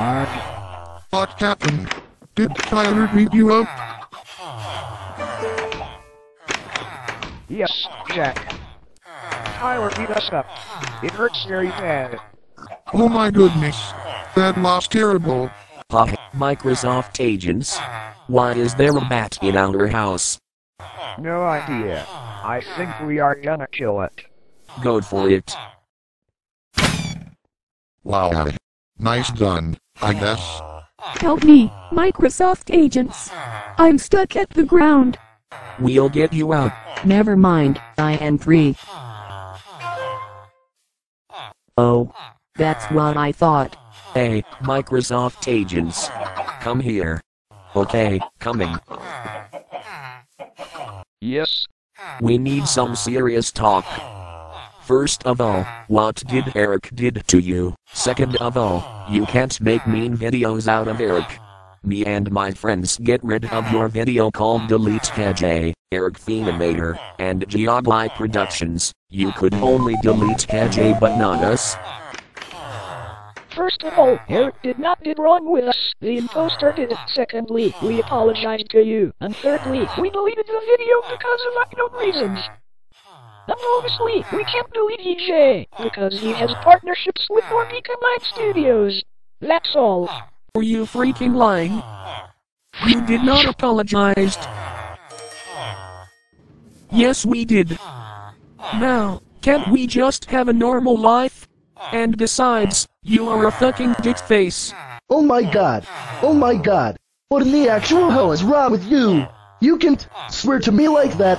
Ouch. What happened? Did Tyler beat you up? Yes, Jack. Tyler beat us up. It hurts very bad. Oh my goodness. That was terrible. Ha, Microsoft agents. Why is there a bat in our house? No idea. I think we are gonna kill it. Go for it. Wow. Nice done, I guess. Help me, Microsoft agents. I'm stuck at the ground. We'll get you out. Never mind, I am free. Oh, that's what I thought. Hey, Microsoft agents. Come here. Okay, coming. Yes, We need some serious talk. First of all, what did Eric did to you? Second of all, you can't make mean videos out of Eric. Me and my friends get rid of your video called Delete KJ, Eric Phenomator, and Geogly Productions. You could only delete KJ but not us. First of all, Eric did not did wrong with us. The imposter did. Secondly, we apologize to you. And thirdly, we deleted the video because of unknown reasons. And obviously, we can't do EJ because he has partnerships with Norbika9 Studios. That's all. Were you freaking lying? You did not apologize. Yes, we did. Now, can't we just have a normal life? And besides, you are a fucking dick face. Oh my god. Oh my god. What in the actual hell is wrong with you? You can't swear to me like that.